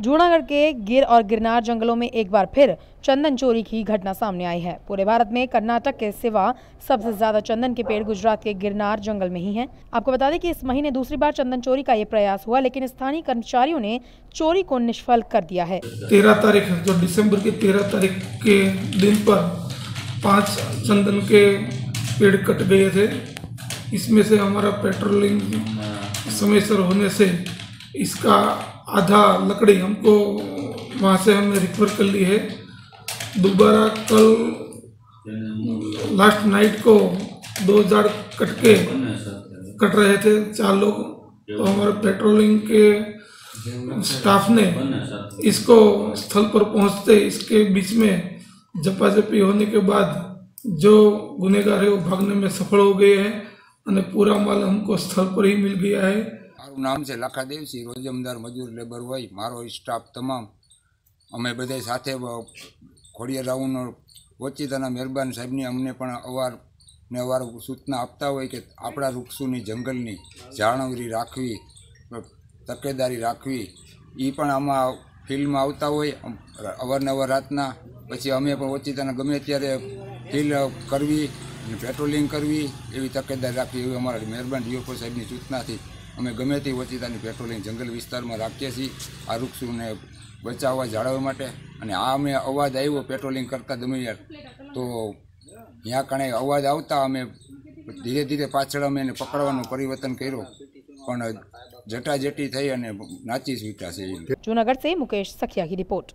जूनागढ़ के गिर और गिरनार जंगलों में एक बार फिर चंदन चोरी की घटना सामने आई है। पूरे भारत में कर्नाटक के सिवा सबसे ज़्यादा चंदन के पेड़ गुजरात के गिरनार जंगल में ही हैं। आपको बता दें कि इस महीने दूसरी बार चंदन चोरी का ये प्रयास हुआ लेकिन स्थानीय कर्मचारियों ने चोरी को निष्फल कर दिया है। तेरह तारीख जो दिसंबर की तेरह तारीख के दिन पर पाँच चंदन के पेड़ कट गए थे। इसमें से हमारा पेट्रोलिंग समयसर होने से इसका आधा लकड़ी हमको वहाँ से हमने रिकवर कर ली है। दोबारा कल लास्ट नाइट को दो हज़ार कट के कट रहे थे चार लोग। तो हमारे पेट्रोलिंग के स्टाफ ने इसको स्थल पर पहुँचते इसके बीच में जपाजपी होने के बाद जो गुनेगार है वो भागने में सफल हो गए हैं। और पूरा माल हमको स्थल पर ही मिल गया है। મારું નામ છે લાખા દેવસિંહ રોજમદાર મજૂર લેબર હોય, મારો સ્ટાફ તમામ. અમે બધા સાથે ખોડિયા રાઉનો ઓચિતાના મહેરબાન સાહેબની અમને પણ અવાર ને અવાર સૂચના આપતા હોય કે આપણા વૃક્ષોની જંગલની જાળવણી રાખવી તકેદારી રાખવી એ પણ આમાં ફિલ્ડમાં આવતા હોય અવારનવાર રાતના. પછી અમે પણ ઓચિતાના ગમે ત્યારે ફિલ કરવી પેટ્રોલિંગ કરવી, એવી તકેદારી રાખવી, એવી અમારા મહેરબાન ડીઓપો સાહેબની સૂચનાથી અમે ગમે તે વચિતાની પેટ્રોલિંગ જંગલ વિસ્તારમાં રાખીએ છીએ, આ વૃક્ષોને બચાવવા જાળવવા માટે. અને આ અમે અવાજ આવ્યો પેટ્રોલિંગ કરતા દમૈયાર. તો ત્યાં કણે અવાજ આવતા અમે ધીરે ધીરે પાછળ અમે એને પકડવાનું પરિવર્તન કર્યું. પણ જટાજટી થઈ અને નાચી સ્વીટા છે મુકેશ સખિયાગી રિપોર્ટ.